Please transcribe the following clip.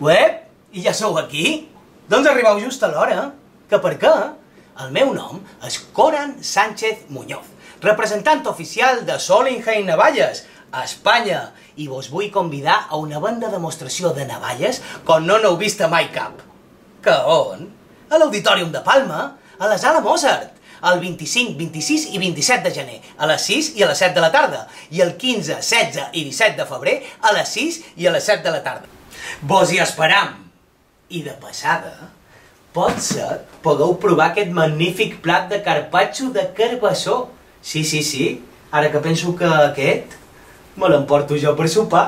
Uep, i ja sou aquí? Doncs arribeu just a l'hora. Que per què? El meu nom és Coran Sánchez Muñoz, representant oficial de Solinheim Navalles, a Espanya, i vos vull convidar a una banda de demostració de navalles com no n'heu vist mai cap. Que on? A l'Auditorium de Palma, a la Sala Mozart, el 25, 26 i 27 de gener, a les 6 i a les 7 de la tarda, i el 15, 16 i 17 de febrer, a les 6 i a les 7 de la tarda. Vos hi esperam! I de passada, pot ser podeu provar aquest magnífic plat de carpaccio de carbassó. Sí, sí, sí, ara que penso que aquest me l'emporto jo per sopar.